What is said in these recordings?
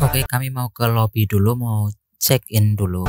Oke, kami mau ke lobby dulu, mau check in dulu.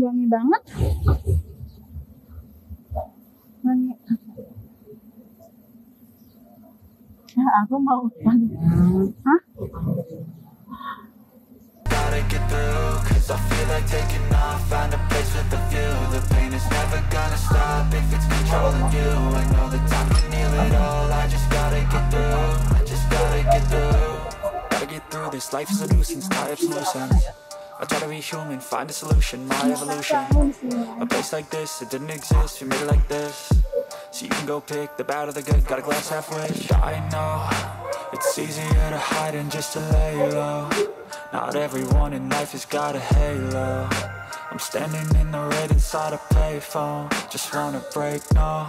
Wangi banget. Wangi. Ya, aku mau. Hah? I feel like taking off Find a place with a view. The pain is never gonna stop if it's controlling you. I know that time can heal it all I just gotta get through I just gotta get through. Gotta get through this, life is a nuisance, tie up some I try to be human, find a solution, my evolution. A place like this, it didn't exist, we made it like this. So you can go pick the bad or the good, got a glass halfway. I know, it's easier to hide than just to lay low not everyone in life has got a halo. I'm standing in the red inside a payphone. Just wanna break, no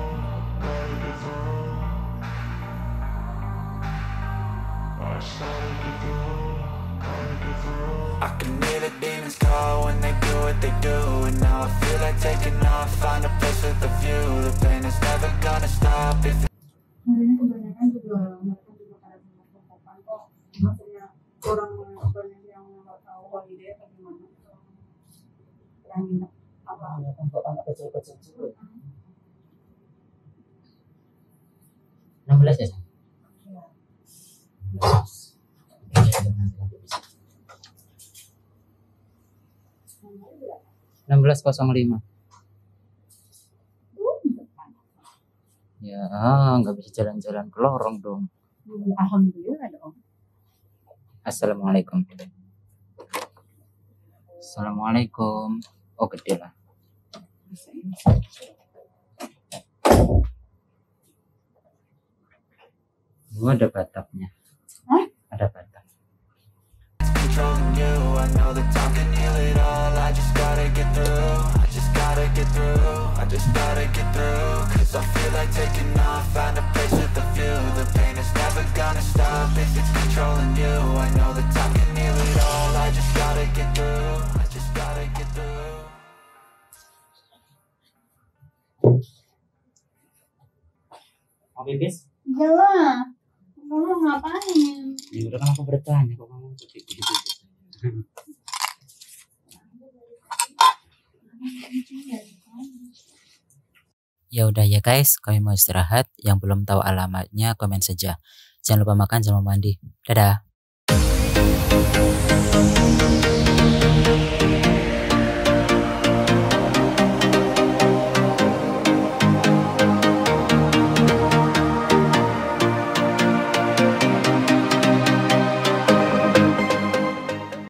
I can hear the demons call when they do what they do And now I feel like taking off, find a place with a view. The pain is never gonna stop if kebanyakan juga mereka juga pada kok maksudnya orang banyak yang nggak tahu holiday apa gimana yang nginep apa untuk anak kecil-kecil juga 16 ya 16.05 ya nggak bisa jalan-jalan ke lorong dong. Alhamdulillah dong. Assalamualaikum. Assalamualaikum. Oh gede lah. Oh, ada batapnya. Just gotta get through Cause I feel like taking off. Find a place with a view. The pain is never gonna stop. If it's controlling you. I know that time can heal it all. I just gotta get through. I just gotta get through. Mau pipis? Iyalah Kamu ngapain? Ya udah kan aku bertanya kok kamu begitu. Ya udah ya guys, kami mau istirahat. Yang belum tahu alamatnya komen saja. Jangan lupa makan, jangan lupa mandi. Dadah.